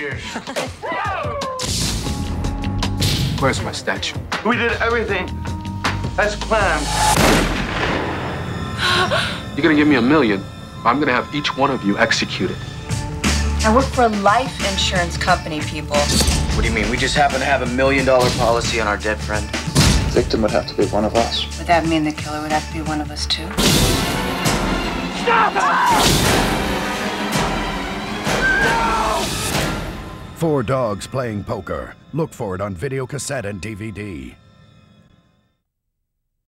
Cheers. Where's my statue? We did everything as planned. You're gonna give me a million. I'm gonna have each one of you executed. I work for a life insurance company, people. What do you mean? We just happen to have a million dollar policy on our dead friend. The victim would have to be one of us. Would that mean the killer would have to be one of us, too? Four dogs playing poker. Look for it on video cassette and DVD.